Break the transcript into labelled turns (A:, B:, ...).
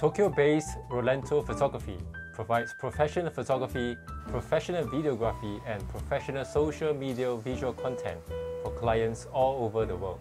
A: Tokyo-based Rolento Photography provides professional photography, professional videography, and professional social media visual content for clients all over the world.